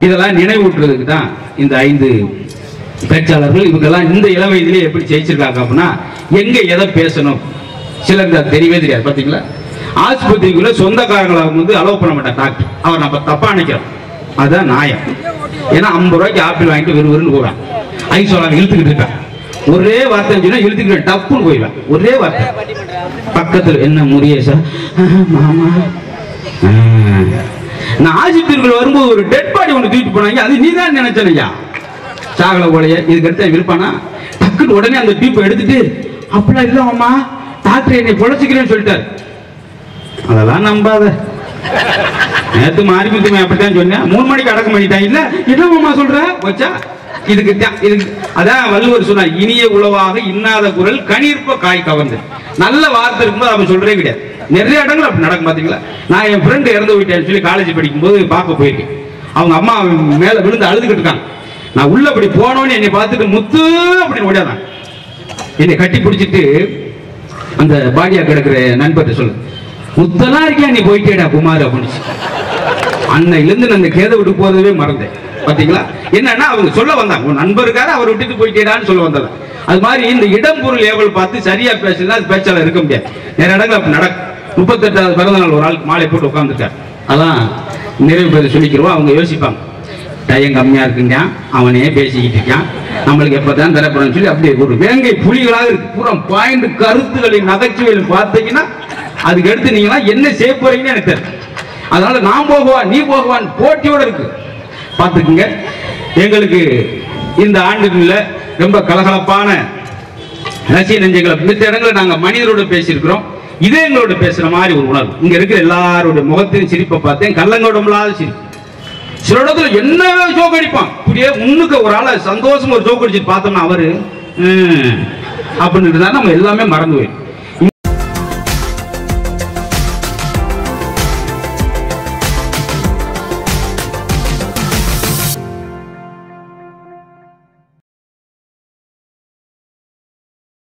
இதெல்லாம் நினைவூட்டுறதுக்கு தான் இந்த ஐந்து பேச்சாளர்கள் இவங்கெல்லாம் இந்த இள வயதிலே எப்படி ஜெயிச்சிருக்காங்க அப்படின்னா எங்க எதை பேசணும்? சிலருக்கு அது தெரியவே தெரியாது பாத்தீங்களா? ஆஸ்பத்திரிக்குள்ள சொந்தக்காரங்களை வந்து அலோவ் பண்ண மாட்டார் டாக்டர் அவர் நம்ம தப்பா நினைக்கிறோம். அதுதான் நியாயம். ஏன்னா ஐம்பது ரூபாய்க்கு ஆப்பிள் வாங்கிட்டு விறுவிறுன்னு போவேன் ஐஸ் சொல்லாங்க இழுத்துக்கிட்டு இருப்பேன் ஒரே வார்த்தை சொன்னா இழுத்துக்கிட்டு டப்புன்னு போயிடுவேன். ஒரே வார்த்தை. பக்கத்தில் என்ன முருகேசா? மாமா. நான் ஆஸ்பத்திரிக்குள்ள வரும்போது ஒரு டெட் பாடி ஒன்று தூக்கிட்டு போனாங்க. அது நீ தான் நினைச்சனையா? சாகல போலையே இதுக்கு அடுத்த விருப்பானா டக்குன்னு உடனே அந்த டியூப்பை எடுத்துட்டு அப்படிலாம் இல்லை அம்மா டாக்டர் என்னை பொழைச்சிக்கிறேன்னு சொல்லிட்டார். அதெல்லாம் நம்பாத. நேத்து மாரிமுத்துமே அப்படித்தான் சொன்னேன். மூணு மணிக்கு அடக்கம் பண்ணிட்டாங்க இல்ல என்ன மாமா சொல்ற. வச்சா இதுக்கு இதுக்கு அதான் வள்ளுவர் சொன்னார் இனிய உளவாக இன்னாத குரல் கணிர்ப்ப காய் கவர்ந்து. நல்ல வார்த்தை இருக்கும்போது அவன் சொல்றே கிடையாது. நிறைய இடங்கள் அப்படி நடக்கும் பாத்தீங்களா? நான் என் ஃப்ரெண்டு இறந்து போயிட்டேன் சொல்லி காலேஜ் படிக்கும்போது பார்க்க போயிருக்கேன். அவங்க அம்மா மேல விழுந்து அழுதுகிட்டு இருக்காங்க. நான் உள்ள அப்படி போனோன்னு என்னை பார்த்துட்டு முத்து அப்படின்னு ஓடியாதான் என்னை கட்டி பிடிச்சிட்டு அந்த பாடியா கிடக்குற நண்பர்கிட்ட சொல்லு. முத்தெல்லாம் இருக்கியா நீ போயிட்டேடா குமார் அப்படின்னு அன்னையிலிருந்து நான் கேத கேதை விட்டு போறதவே மறந்தேன். பாத்தீங்களா? என்னன்னா அவங்க சொல்ல வந்தாங்க. உன் நண்பருக்கார அவர் விட்டுட்டு போயிட்டேடான்னு சொல்ல வந்தது அது மாதிரி இந்த இடம் பொருள் ஏவல் பார்த்து சரியா பேசினா அது பேச்சாளர் இருக்க முடியாது. நிறைய இடங்கள் அப்படி நடக்கும். முப்பத்தெட்டாவது பிறந்த நாள் ஒரு ஆள் மாலை போட்டு உட்காந்துருக்காரு அதான் நிறைவு பேர் சொல்லிக்கிறோம். அவங்க யோசிப்பாங்க. டயம் கம்மியா இருக்குங்க அவனே பேசிக்கிட்டு இருக்கான். நம்மளுக்கு எப்பதான் தரப்படும் சொல்லி அப்படியே ஒரு வேங்கை புலிகளாக இருக்கு. பூரா பாயிண்ட் கருத்துக்களின் நகைச்சுவையில் பார்த்தீங்கன்னா அதுக்கு எடுத்து நீங்களா என்ன செய்ய போறீங்கன்னு எனக்கு தெரியும். அதனால நான் போகவா நீ போகவான்னு போட்டியோட இருக்கு. பார்த்துக்குங்க. எங்களுக்கு இந்த ஆண்டுகளில் ரொம்ப கலகலப்பான ரசிக நெஞ்சங்களை மித்த இடங்களை நாங்கள் மனிதரோடு பேசியிருக்கிறோம். இதே எங்களோட பேசுற மாதிரி ஒரு உணர்வு. இங்க இருக்கிற எல்லாரோட முகத்தையும் சிரிப்பை பார்த்தேன். கள்ளங்கோடமில்லாத சிரிப்பு. சில இடத்துல என்ன ஜோக் அடிப்பான்? இப்படியே முன்னுக்கு ஒரு ஆளை சந்தோஷம் ஒரு ஜோக் அடிச்சுட்டு பார்த்தோம்னா அவரு அப்படின்னு இருந்தா நம்ம எல்லாமே மறந்து போயிடும்